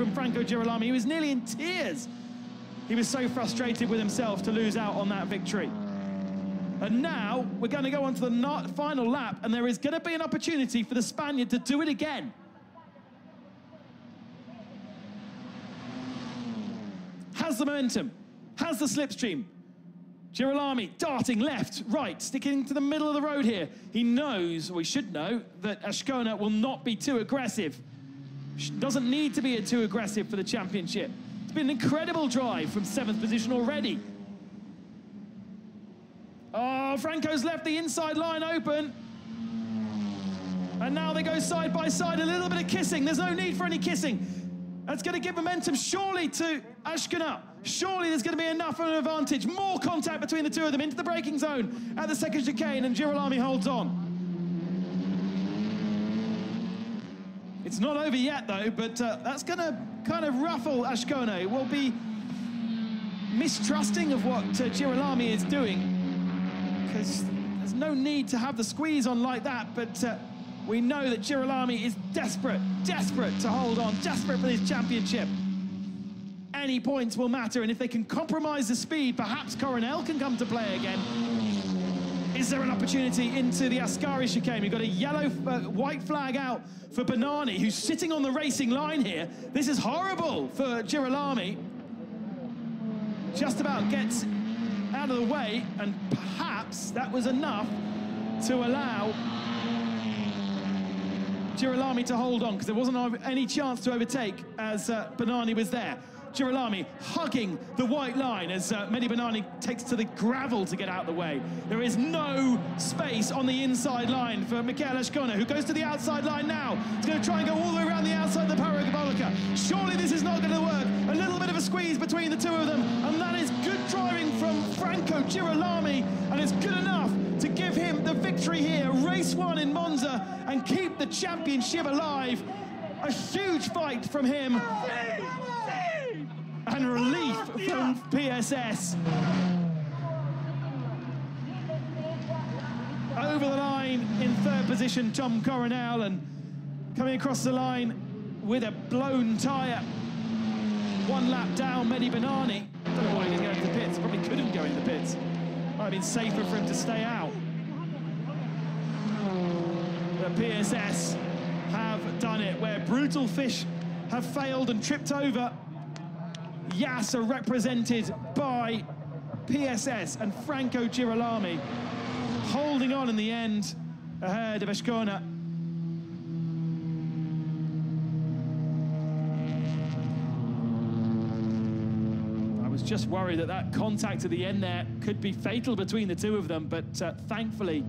from Franco Girolami. He was nearly in tears. He was so frustrated with himself to lose out on that victory. And now we're going to go on to the final lap, and there is going to be an opportunity for the Spaniard to do it again. Has the momentum, has the slipstream. Girolami darting left, right, sticking to the middle of the road here. He knows, we should know, that Azcona will not be too aggressive. Doesn't need to be too aggressive for the championship. It's been an incredible drive from seventh position already. Oh, Franco's left the inside line open. And now they go side by side, a little bit of kissing. There's no need for any kissing. That's going to give momentum surely to Azcona. Surely there's going to be enough of an advantage. More contact between the two of them into the braking zone at the second chicane, and Girolami holds on. It's not over yet, though, but uh, that's going to kind of ruffle Azcona. We'll be mistrusting of what uh, Girolami is doing because there's no need to have the squeeze on like that, but uh, we know that Girolami is desperate, desperate to hold on, desperate for this championship. Any points will matter, and if they can compromise the speed, perhaps Coronel can come to play again. Is there an opportunity into the Ascari chicane? We've got a yellow, uh, white flag out for Bennani, who's sitting on the racing line here. This is horrible for Girolami. Just about gets out of the way, and perhaps that was enough to allow Girolami to hold on, because there wasn't any chance to overtake as uh, Bennani was there. Girolami hugging the white line as uh, Mehdi Bennani takes to the gravel to get out of the way. There is no space on the inside line for Michael Azcona, who goes to the outside line now. He's going to try and go all the way around the outside of the Parabolica. Surely this is not going to work. A little bit of a squeeze between the two of them, and that is good driving from Franco Girolami, and it's good enough to give him the victory here. Race one in Monza, and keep the championship alive. A huge fight from him and relief from PSS. Over the line in third position, Tom Coronel, and coming across the line with a blown tyre. One lap down, Mehdi Bennani. Don't know why he didn't go into the pits. Probably couldn't go in the pits. Might have been safer for him to stay out. The PSS have done it, where Brutal Fish have failed and tripped over Yas are represented by PSS and Franco Girolami holding on in the end ahead of Azcona. I was just worried that that contact at the end there could be fatal between the two of them, but uh, thankfully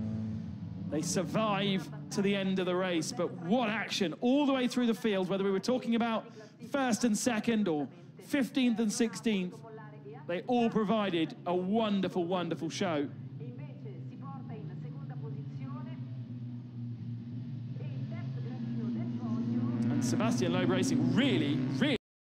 they survive to the end of the race. But what action all the way through the field, whether we were talking about first and second or 15th and 16th, they all provided a wonderful, wonderful show. And Sebastian Loeb Racing really, really